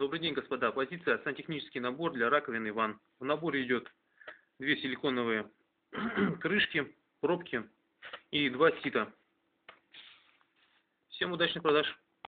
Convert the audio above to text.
Добрый день, господа. Позиция сантехнический набор для раковины и ванн. В наборе идет две силиконовые крышки, пробки и два сита. Всем удачных продаж!